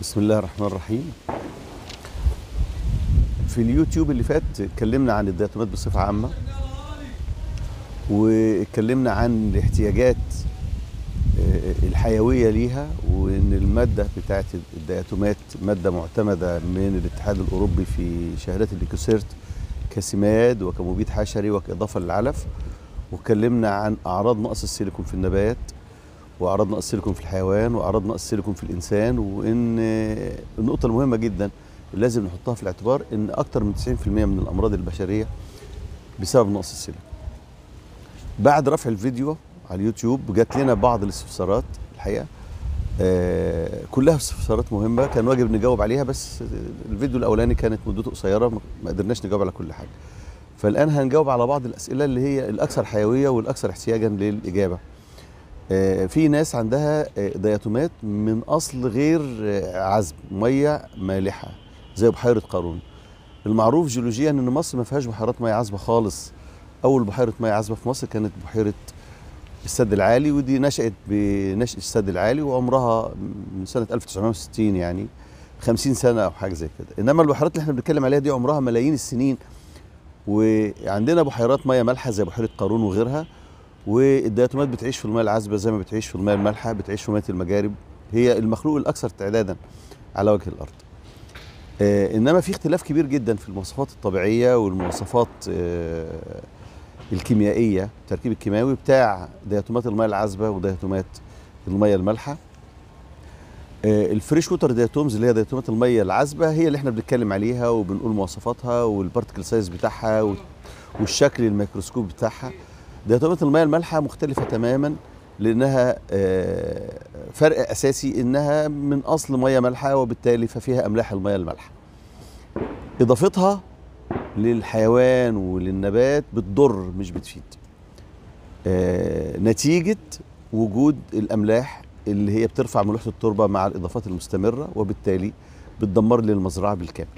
بسم الله الرحمن الرحيم. في اليوتيوب اللي فات اتكلمنا عن الدياتومات بصفة عامة واتكلمنا عن الاحتياجات آه، الحيوية ليها وإن المادة بتاعت الدياتومات مادة معتمدة من الاتحاد الأوروبي في شهادات الليكوسيرت كسماد وكمبيد حشري وكإضافة للعلف. واتكلمنا عن أعراض نقص السيليكون في النبات واعراض نقص السيليكون في الحيوان واعراض نقص السيليكون في الإنسان وإن النقطة المهمة جدا لازم نحطها في الاعتبار إن أكثر من 90% من الأمراض البشرية بسبب نقص السيليكون بعد رفع الفيديو على اليوتيوب جات لنا بعض الاستفسارات الحقيقة. آه كلها استفسارات مهمة كان واجب نجاوب عليها بس الفيديو الأولاني كانت مدته قصيرة ما قدرناش نجاوب على كل حاجة. فالآن هنجاوب على بعض الأسئلة اللي هي الأكثر حيوية والأكثر احتياجا للإجابة. آه، في ناس عندها آه، دياتومات من أصل غير آه، عذب مية مالحة زي بحيرة قارون. المعروف جيولوجيا إن مصر ما فيهاش بحيرات مية عذبة خالص. أول بحيرة مية عذبة في مصر كانت بحيرة السد العالي ودي نشأت بنشأة السد العالي وعمرها من سنة 1960 يعني 50 سنة أو حاجة زي كده. إنما البحيرات اللي إحنا بنتكلم عليها دي عمرها ملايين السنين. وعندنا بحيرات مية مالحة زي بحيرة قارون وغيرها. والدياتومات بتعيش في المياه العذبة زي ما بتعيش في المياه المالحة بتعيش في مياه المجاري. هي المخلوق الأكثر تعدادا على وجه الأرض. آه إنما في اختلاف كبير جدا في المواصفات الطبيعية والمواصفات آه الكيميائية التركيب الكيماوي بتاع دياتومات المياه العذبة ودياتومات المياه المالحة. آه ال fresh water diatoms اللي هي دياتومات المياه العذبة هي اللي إحنا بنتكلم عليها وبنقول مواصفاتها وال particle size بتاعها والشكل الميكروسكوب بتاعها. دياتومات المياه المالحة مختلفة تماما لأنها آه، فرق أساسي إنها من أصل مياه مالحة وبالتالي ففيها أملاح المياه المالحة. إضافتها للحيوان وللنبات بتضر مش بتفيد. آه، نتيجة وجود الأملاح اللي هي بترفع ملوحة التربة مع الإضافات المستمرة وبالتالي بتدمر لي المزرعه بالكامل.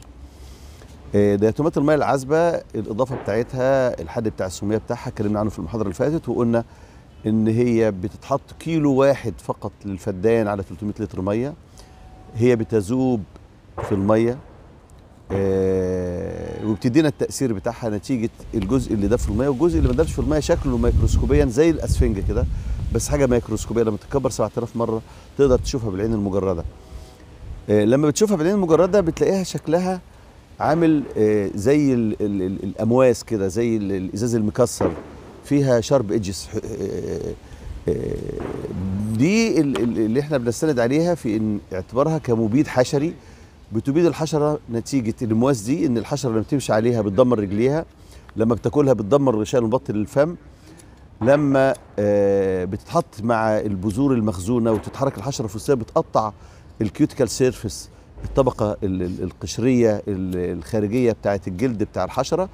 آه، دياتومات المياه العذبة الإضافة بتاعتها الحد بتاع السمية بتاعها اتكلمنا عنه في المحاضرة اللي فاتت وقلنا إن هي بتتحط كيلو واحد فقط للفدان على 300 لتر مية. هي بتذوب في المية آه وبتدينا التأثير بتاعها نتيجة الجزء اللي داب في المية والجزء اللي ما دابش في المية شكله ميكروسكوبيا زي الاسفنج كده بس حاجة ميكروسكوبية لما تتكبر 7000 مرة تقدر تشوفها بالعين المجردة. آه لما بتشوفها بالعين المجردة بتلاقيها شكلها عامل آه، زي ال ال ال الأمواس كده زي ال- الإزاز المكسر فيها شارب إيدجز دي ال- ال- اللي إحنا بنستند عليها في إن اعتبارها كمبيد حشري. بتبيد الحشرة نتيجة المواس دي إن الحشرة لما تمشي عليها بتدمر رجليها لما بتاكلها بتدمر غشاء المبطن للفم لما آه، بتتحط مع البذور المخزونة وتتحرك الحشرة في وسطها بتقطع ال cuticle surface الطبقة ال- ال- القشرية ال- الخارجية بتاعه الجلد بتاع الحشرة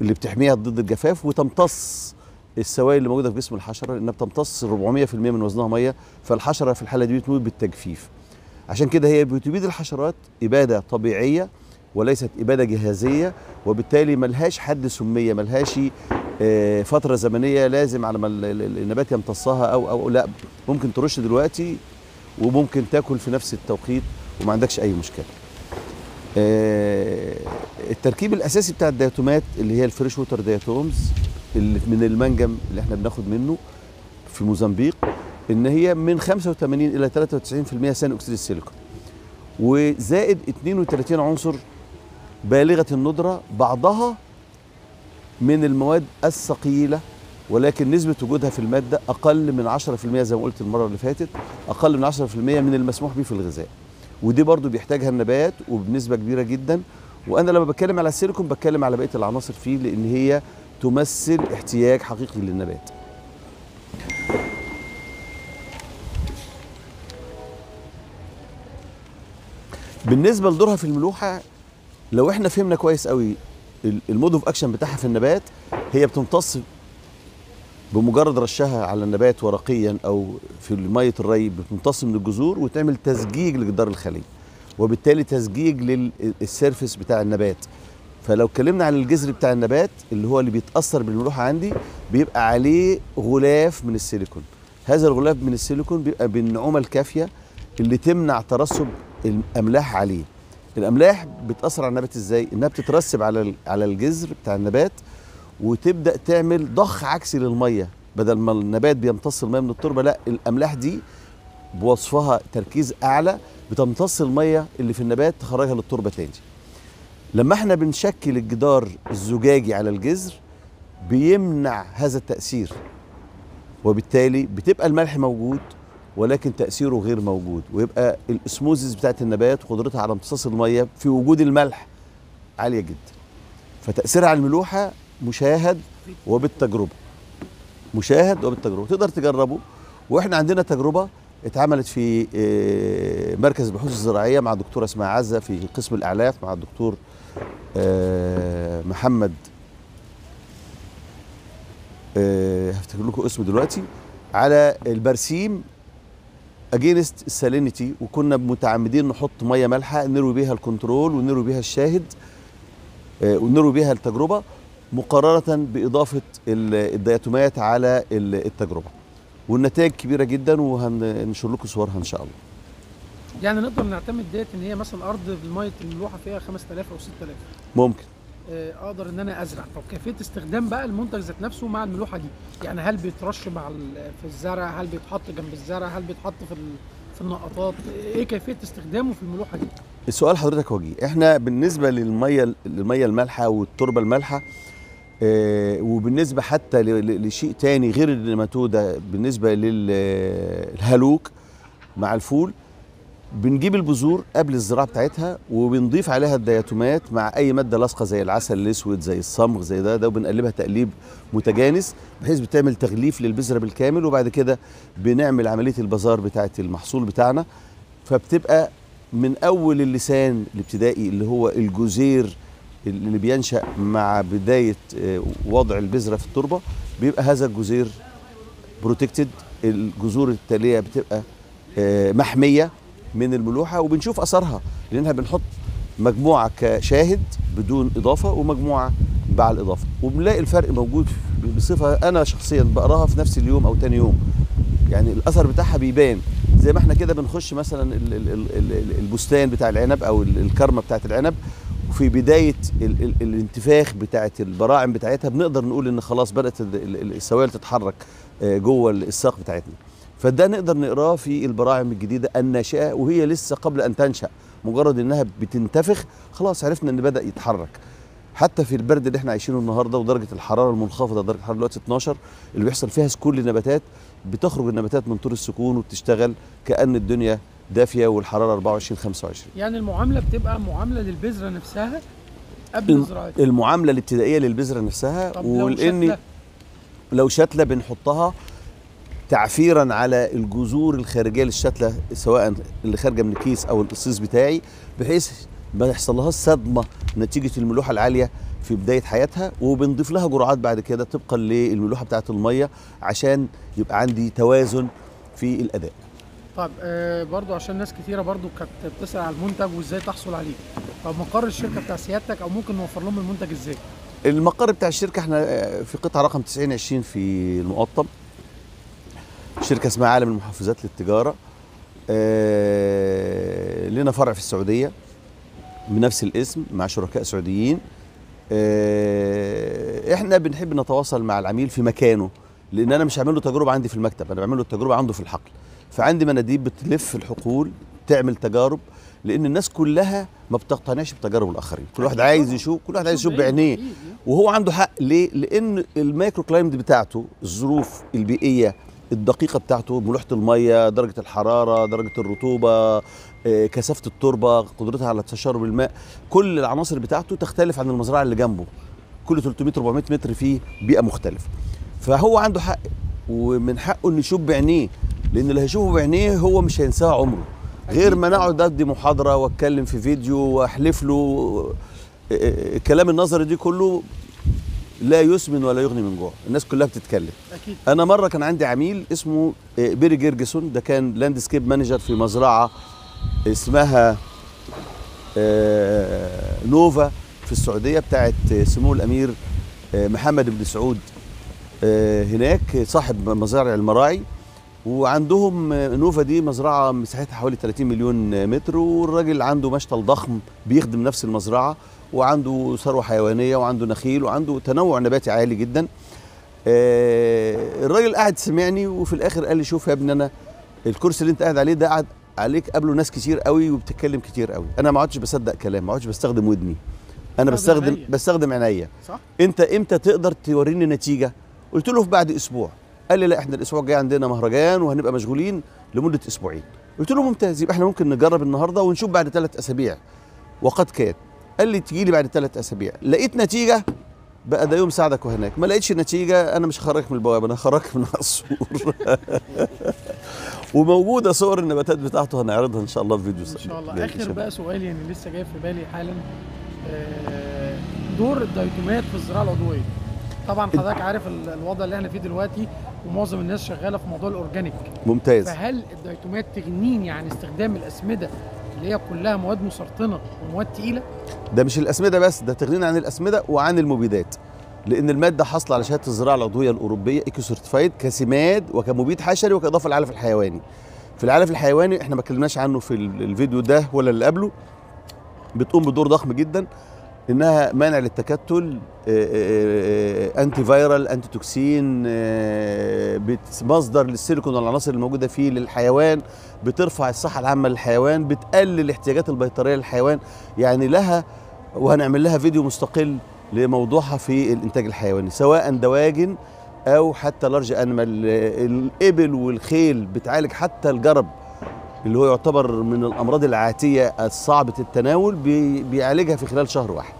اللي بتحميها ضد الجفاف وتمتص السوائل اللي موجودة في جسم الحشرة لأنها بتمتص 400% من وزنها مية فالحشرة في الحالة دي بتموت بالتجفيف. عشان كده هي بتبيد الحشرات إبادة طبيعية وليست إبادة جهازية وبالتالي ملهاش حد سمية ملهاش آه، فترة زمنية لازم على ما ال- ال- النبات يمتصها أو أو لا ممكن ترش دلوقتي وممكن تاكل في نفس التوقيت وما عندكش أي مشكلة. آه، التركيب الأساسي بتاع الدياتومات اللي هي ال fresh water diatoms اللي من المنجم اللي إحنا بناخد منه في موزمبيق إن هي من 85 إلى 93% ثاني أكسيد السيليكون. وزائد 32 عنصر بالغة الندرة بعضها من المواد الثقيلة ولكن نسبة وجودها في المادة أقل من 10% زي ما قلت المرة اللي فاتت أقل من 10% من المسموح به في الغذاء. ودي برضو بيحتاجها النبات وبنسبة كبيرة جدا. وأنا لما بتكلم على السيليكون بتكلم على بقية العناصر فيه لأن هي تمثل احتياج حقيقي للنبات. بالنسبة لدورها في الملوحة لو إحنا فهمنا كويس قوي ال mode of action بتاعها في النبات هي بتمتص بمجرد رشها على النبات ورقيا أو في مية الري بتمتص من الجذور وتعمل تزجيج لجدار الخليه وبالتالي تزجيج لل surface بتاع النبات. فلو اتكلمنا عن الجذر بتاع النبات اللي هو اللي بيتأثر بالملوحة عندي بيبقى عليه غلاف من السيليكون. هذا الغلاف من السيليكون بيبقى بالنعومة الكافية اللي تمنع ترسب الأملاح عليه. الأملاح بتأثر على النبات إزاي؟ إنها بتترسب على على الجذر بتاع النبات وتبدأ تعمل ضخ عكسي للمية. بدل ما النبات بيمتص المية من التربة لا الأملاح دي بوصفها تركيز أعلى بتمتص المية اللي في النبات تخرجها للتربة تاني. لما إحنا بنشكل الجدار الزجاجي على الجذر بيمنع هذا التأثير. وبالتالي بتبقى الملح موجود ولكن تأثيره غير موجود. ويبقى الاسموزز بتاعت النبات وقدرتها على امتصاص المية في وجود الملح عالية جدا. فتأثيرها على الملوحة مشاهد وبالتجربة. مشاهد وبالتجربة. تقدر تجربه. وإحنا عندنا تجربة اتعملت في آه، مركز البحوث الزراعية مع دكتورة اسمها عزة في قسم الإعلاف مع الدكتور آه، محمد آه، هفتكر لكم اسمه دلوقتي على البرسيم against ال salinity وكنا متعمدين نحط مية مالحه نروي بيها ال control ونروي بيها الشاهد ونروي بيها التجربة. مقارنه بإضافة ال- الدياتومات على ال- التجربة. والنتائج كبيرة جدا وهنشر لكم صورها إن شاء الله. يعني نقدر نعتمد ديت إن هي مثلا أرض المية الملوحة فيها 5000 أو 6000 ممكن. آه، أقدر إن أنا أزرع. طب كيفية استخدام بقى المنتج ذات نفسه مع الملوحة دي؟ يعني هل بيترش مع في الزرع؟ هل بيتحط جنب الزرع؟ هل بيتحط في في النقطات؟ إيه كيفية استخدامه في الملوحة دي؟ السؤال حضرتك وجيه إحنا بالنسبة للمية للميه المالحة والتربة المالحة وبالنسبة حتى لشيء تاني غير النماتوده بالنسبة للهالوك مع الفول بنجيب البذور قبل الزراعة بتاعتها وبنضيف عليها الدياتومات مع أي مادة لاصقة زي العسل الأسود زي الصمغ زي ده ده وبنقلبها تقليب متجانس بحيث بتعمل تغليف للبذرة بالكامل وبعد كده بنعمل عملية البزار بتاعه المحصول بتاعنا. فبتبقى من أول اللسان الابتدائي اللي هو الجزير اللي بينشأ مع بداية آه، وضع البذرة في التربة بيبقى هذا الجزير بروتكتد الجذور التالية بتبقى آه، محمية من الملوحة وبنشوف أثرها لأنها بنحط مجموعة كشاهد بدون إضافة ومجموعة مع الإضافة. وبنلاقي الفرق موجود بصفة أنا شخصيا بقراها في نفس اليوم أو تاني يوم. يعني الأثر بتاعها بيبان. زي ما إحنا كده بنخش مثلا ال- ال- ال- ال- البستان بتاع العنب أو ال- الكرمة بتاعت العنب وفي بداية ال- ال- الانتفاخ بتاعت البراعم بتاعتها بنقدر نقول إن خلاص بدأت ال- ال- السوائل تتحرك آه، جوه الساق بتاعتنا. فده نقدر نقراه في البراعم الجديدة الناشئة وهي لسه قبل أن تنشأ. مجرد إنها بتنتفخ خلاص عرفنا إن بدأ يتحرك. حتى في البرد اللي إحنا عايشينه النهارده ودرجة الحرارة المنخفضة درجة الحرارة دلوقتي 12 اللي بيحصل فيها سكون للنباتات بتخرج النباتات من طور السكون وبتشتغل كأن الدنيا دافية والحرارة 24 25 يعني المعاملة بتبقى معاملة للبذرة نفسها قبل زراعتها المعاملة الابتدائية للبذرة نفسها طب لو ولأن شتلة؟ لو شتلة بنحطها تعفيرا على الجذور الخارجية للشتلة سواء اللي خارجة من الكيس أو القصيص بتاعي بحيث ما يحصلهاش صدمة نتيجة الملوحة العالية في بداية حياتها وبنضيف لها جرعات بعد كده طبقا للملوحة بتاعة المية عشان يبقى عندي توازن في الأداء. آه برضو عشان ناس كتيرة برضو كانت بتسأل على المنتج وإزاي تحصل عليه. طب مقر الشركة بتاع سيادتك أو ممكن نوفر لهم المنتج إزاي؟ المقر بتاع الشركة إحنا في قطعه رقم 9020 في المقطم. شركة اسمها عالم المحفزات للتجارة. آه، لنا فرع في السعودية بنفس الاسم مع شركاء سعوديين. آه، إحنا بنحب نتواصل مع العميل في مكانه لأن أنا مش هعمل له تجربة عندي في المكتب أنا بعمل له التجربة عنده في الحقل. فعندي مناديب بتلف الحقول تعمل تجارب لأن الناس كلها ما بتقتنعش بتجارب الآخرين. كل واحد عايز يشوف كل واحد عايز يشوف بعينيه. وهو عنده حق. ليه؟ لأن ال micro climate بتاعته الظروف البيئية الدقيقة بتاعته ملوحة المية درجة الحرارة درجة الرطوبة آه، كثافة التربة قدرتها على تشرب الماء كل العناصر بتاعته تختلف عن المزرعة اللي جنبه. كل 300 400 متر فيه بيئة مختلفة. فهو عنده حق ومن حقه إنه يشوف بعينيه. لأن اللي هيشوفه بعينيه هو مش هينساها عمره. غير ما نقعد أدي محاضرة وأتكلم في فيديو وأحلف له الكلام النظري دي كله لا يسمن ولا يغني من جوع. الناس كلها بتتكلم. أكيد. أنا مرة كان عندي عميل اسمه آه، بيري جيرجسون ده كان landscape manager في مزرعة اسمها آه، نوفا في السعودية بتاعت سمو الأمير آه، محمد بن سعود هناك صاحب مزارع المراعي. وعندهم نوفا دي مزرعة مساحتها حوالي 30 مليون متر والراجل عنده مشتل ضخم بيخدم نفس المزرعة وعنده ثروة حيوانية وعنده نخيل وعنده تنوع نباتي عالي جدا. آه، الراجل قاعد سمعني وفي الآخر قال لي شوف يا ابني أنا الكرسي اللي أنت قاعد عليه ده قاعد عليك قبله ناس كتير قوي وبتتكلم كتير قوي. أنا ما عدتش بصدق كلام ما عدتش بستخدم ودني. أنا بستخدم. بستخدم عينيا. صح. أنت إمتى تقدر توريني نتيجة؟ قلت له في بعد أسبوع. قال لي لا إحنا الأسبوع الجاي عندنا مهرجان وهنبقى مشغولين لمدة أسبوعين. قلت له ممتاز يبقى إحنا ممكن نجرب النهارده ونشوف بعد ثلاث أسابيع. وقد كان قال لي تجي لي بعد ثلاث أسابيع. لقيت نتيجة بقى ده يوم ساعدك وهناك. ما لقيتش نتيجة أنا مش هخرجك من البوابة أنا هخرجك من السور وموجودة صور النباتات بتاعته هنعرضها إن شاء الله في فيديو إن شاء الله. آخر. بقى سؤال يعني لسه جاي في بالي حالا. آه، دور الدايتومات في الزراعة العضوية. طبعا حضرتك عارف ال- الوضع اللي إحنا فيه دلوقتي ومعظم الناس شغالة في موضوع ال organic. ممتاز. فهل الدايتومات تغنيني عن استخدام الأسمدة اللي هي كلها مواد مسرطنة ومواد تقيلة؟ ده مش الأسمدة بس ده تغنينا عن الأسمدة وعن المبيدات. لأن المادة حاصلة على شهادة الزراعة العضوية الأوروبية eco certified كسماد وكمبيد حشري وكإضافة للعلف الحيواني. في العلف الحيواني إحنا ما اتكلمناش عنه في ال- الفيديو ده ولا اللي قبله. بتقوم بدور ضخم جدا. إنها مانع للتكتل anti viral anti toxin مصدر للسيليكون والعناصر الموجودة فيه للحيوان بترفع الصحة العامة للحيوان بتقلل الاحتياجات البيطرية للحيوان. يعني لها وهنعمل لها فيديو مستقل لموضوعها في الإنتاج الحيواني سواء دواجن أو حتى large animal الإبل والخيل بتعالج حتى الجرب اللي هو يعتبر من الأمراض العاتية الصعبة التناول بي- بيعالجها في خلال شهر واحد.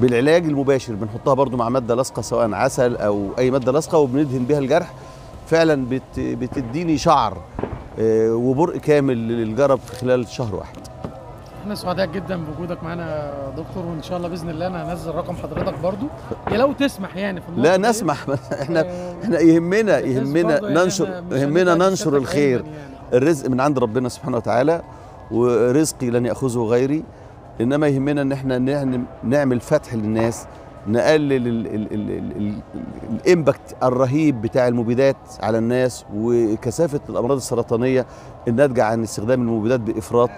بالعلاج المباشر بنحطها برضو مع مادة لاصقة سواء عسل أو أي مادة لاصقة وبندهن بيها الجرح. فعلا بت بتديني شعر آه، وبرء كامل للجرب خلال شهر واحد. إحنا سعداء جدا بوجودك معانا يا دكتور وإن شاء الله بإذن الله أنا هنزل رقم حضرتك برضو. يا لو تسمح يعني في لا. نسمح إحنا آه، إحنا يهمنا يهمنا يعني ننشر يهمنا ننشر الخير. يعني. الرزق من عند ربنا سبحانه وتعالى ورزقي لن يأخذه غيري. إنما يهمنا إن إحنا نعمل- فتح للناس نقلل ال- ال- ال- ال- ال- الإمباكت الرهيب بتاع المبيدات على الناس وكثافة الأمراض السرطانية الناتجه عن استخدام المبيدات بإفراط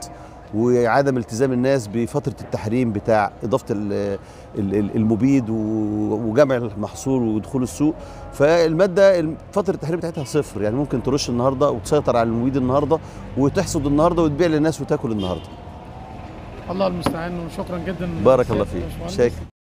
وعدم التزام الناس بفترة التحريم بتاع إضافة ال- ال- ال- المبيد وجمع المحصول ودخول السوق. فالمادة فترة التحريم بتاعتها صفر يعني ممكن ترش النهارده وتسيطر على المبيد النهارده وتحصد النهارده وتبيع للناس وتاكل النهارده. الله المستعان وشكرا جدا بارك الله فيك. شاكر